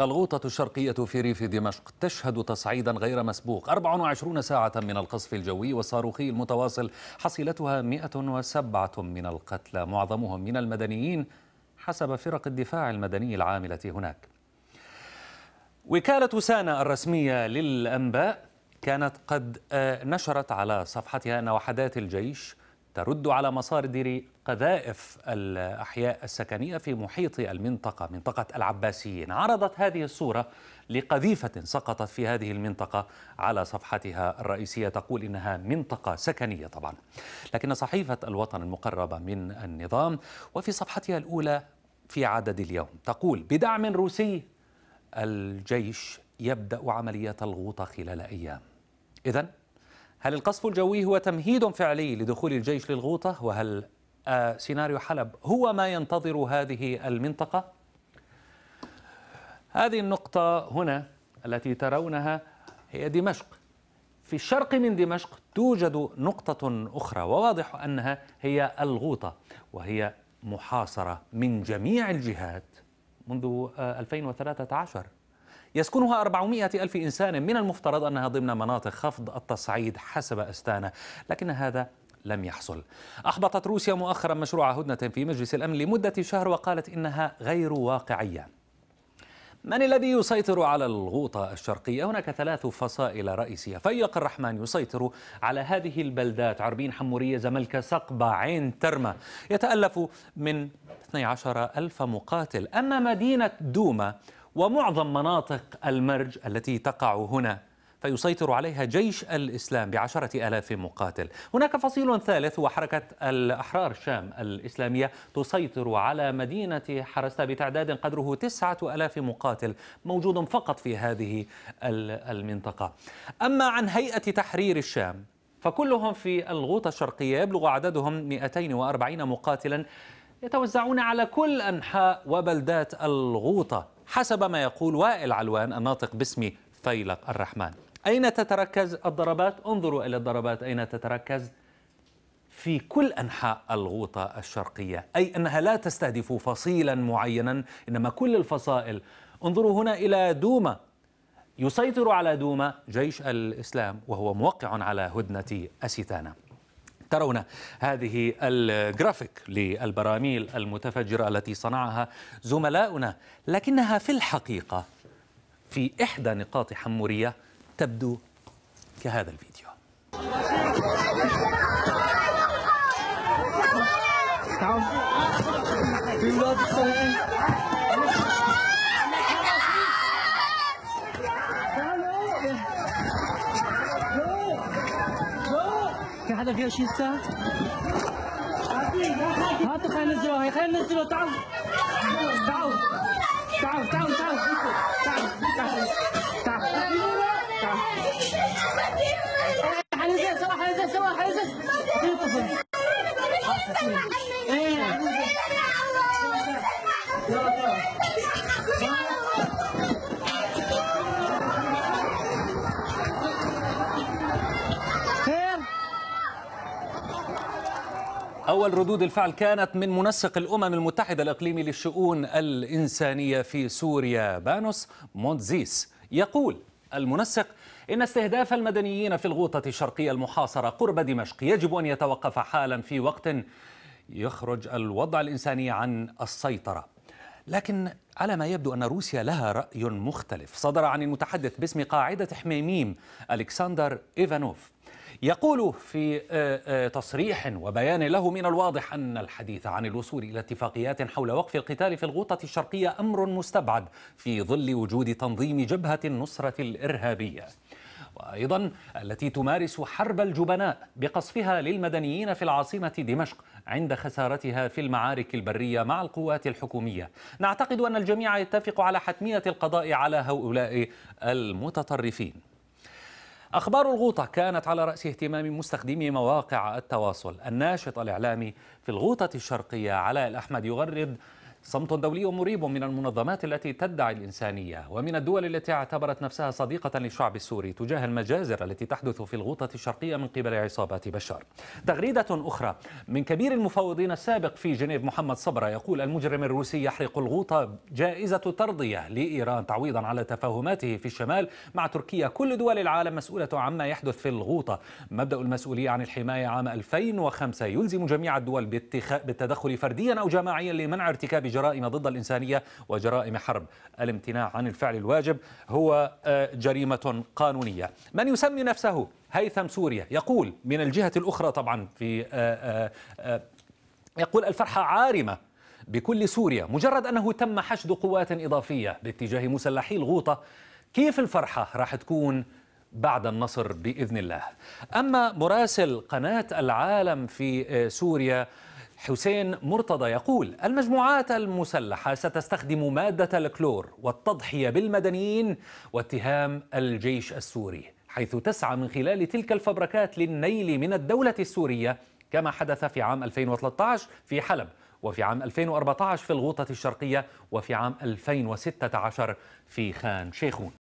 الغوطة الشرقية في ريف دمشق تشهد تصعيدا غير مسبوق. 24 ساعة من القصف الجوي والصاروخي المتواصل حصيلتها 107 من القتلى. معظمهم من المدنيين حسب فرق الدفاع المدني العاملة هناك. وكالة سانا الرسمية للأنباء كانت قد نشرت على صفحتها أن وحدات الجيش ترد على مصادر قذائف الأحياء السكنية في محيط المنطقة منطقة العباسيين. عرضت هذه الصورة لقذيفة سقطت في هذه المنطقة على صفحتها الرئيسية تقول إنها منطقة سكنية طبعا. لكن صحيفة الوطن المقربة من النظام وفي صفحتها الأولى في عدد اليوم تقول بدعم روسي الجيش يبدأ عملية الغوطة خلال أيام. إذا هل القصف الجوي هو تمهيد فعلي لدخول الجيش للغوطة؟ وهل آه سيناريو حلب هو ما ينتظر هذه المنطقة؟ هذه النقطة هنا التي ترونها هي دمشق. في الشرق من دمشق توجد نقطة أخرى وواضح أنها هي الغوطة وهي محاصرة من جميع الجهات منذ 2013 يسكنها 400 ألف إنسان من المفترض أنها ضمن مناطق خفض التصعيد حسب أستانا لكن هذا لم يحصل. أحبطت روسيا مؤخرا مشروع هدنة في مجلس الأمن لمدة شهر وقالت إنها غير واقعية. من الذي يسيطر على الغوطة الشرقية؟ هناك ثلاث فصائل رئيسية. فيق الرحمن يسيطر على هذه البلدات. عربين حمورية زملكة سقبة عين ترمى يتألف من 12 ألف مقاتل. أما مدينة دوما ومعظم مناطق المرج التي تقع هنا فيسيطر عليها جيش الإسلام بعشرة آلاف مقاتل. هناك فصيل ثالث هو حركة الأحرار الشام الإسلامية تسيطر على مدينة حرستا بتعداد قدره تسعة ألاف مقاتل موجود فقط في هذه المنطقة. أما عن هيئة تحرير الشام فكلهم في الغوطة الشرقية يبلغ عددهم 240 مقاتلا يتوزعون على كل أنحاء وبلدات الغوطة. حسب ما يقول وائل علوان الناطق باسم فيلق الرحمن. أين تتركز الضربات؟ انظروا إلى الضربات. أين تتركز؟ في كل أنحاء الغوطة الشرقية. أي أنها لا تستهدف فصيلا معينا إنما كل الفصائل. انظروا هنا إلى دوما. يسيطر على دوما جيش الإسلام وهو موقع على هدنة أسيتانا ترون هذه الجرافيك للبراميل المتفجرة التي صنعها زملاؤنا لكنها في الحقيقة في إحدى نقاط حمورية تبدو كهذا الفيديو. في حدا فيها شيء ساعة؟ هاتوا خلينا ننزلوا هي خلينا ننزلوا تعالوا تعالوا تعالوا تعالوا تعالوا تعالوا تعالوا تعالوا حننزل سوا حننزل سوا حننزل إيه أول ردود الفعل كانت من منسق الأمم المتحدة الإقليمي للشؤون الإنسانية في سوريا. بانوس مونتزيس يقول المنسق إن استهداف المدنيين في الغوطة الشرقية المحاصرة قرب دمشق يجب أن يتوقف حالا في وقت يخرج الوضع الإنساني عن السيطرة. لكن على ما يبدو أن روسيا لها رأي مختلف صدر عن المتحدث باسم قاعدة حميميم ألكسندر إيفانوف. يقول في تصريح وبيان له من الواضح أن الحديث عن الوصول إلى اتفاقيات حول وقف القتال في الغوطة الشرقية أمر مستبعد في ظل وجود تنظيم جبهة النصرة الإرهابية. وأيضا التي تمارس حرب الجبناء بقصفها للمدنيين في العاصمة دمشق عند خسارتها في المعارك البرية مع القوات الحكومية. نعتقد أن الجميع يتفق على حتمية القضاء على هؤلاء المتطرفين. أخبار الغوطة كانت على رأس اهتمام مستخدمي مواقع التواصل. الناشط الإعلامي في الغوطة الشرقية علاء الأحمد يغرد صمت دولي مريب من المنظمات التي تدعي الإنسانية ومن الدول التي اعتبرت نفسها صديقة للشعب السوري تجاه المجازر التي تحدث في الغوطة الشرقية من قبل عصابات بشار. تغريدة أخرى من كبير المفوضين السابق في جنيف محمد صبرا يقول المجرم الروسي يحرق الغوطة جائزة ترضية لإيران تعويضا على تفاهماته في الشمال مع تركيا. كل دول العالم مسؤولة عما يحدث في الغوطة. مبدأ المسؤولية عن الحماية عام 2005 يلزم جميع الدول بالتدخل فرديا أو جماعيا لمنع ارتكاب جرائم ضد الإنسانية وجرائم حرب. الامتناع عن الفعل الواجب هو آه، جريمة قانونية. من يسمي نفسه هيثم سوريا؟ يقول من الجهة الأخرى طبعا في آه، آه، يقول الفرحة عارمة بكل سوريا مجرد أنه تم حشد قوات إضافية باتجاه مسلحي الغوطة. كيف الفرحة راح تكون بعد النصر بإذن الله. أما مراسل قناة العالم في سوريا حسين مرتضى يقول المجموعات المسلحة ستستخدم مادة الكلور والتضحية بالمدنيين واتهام الجيش السوري حيث تسعى من خلال تلك الفبركات للنيل من الدولة السورية كما حدث في عام 2013 في حلب وفي عام 2014 في الغوطة الشرقية وفي عام 2016 في خان شيخون.